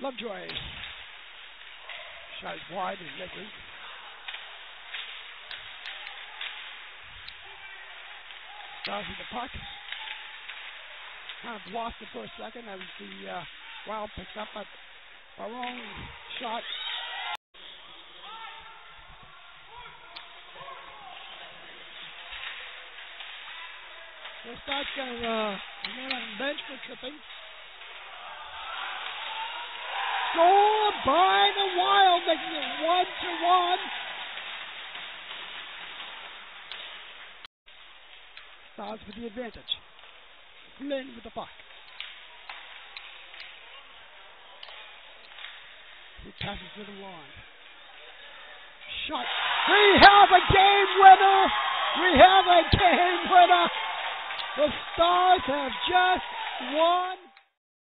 Lovejoy. Shot wide and misses. With the puck. Kind of lost it for a second as the uh, Wild picks up a Barone shot. So Star's got uh, a man on the bench for tripping. Scored by the Wild, making it one to one. Stars with the advantage. Flynn with the puck. He passes it along. Shot. We have a game winner. We have a game winner. The Stars have just won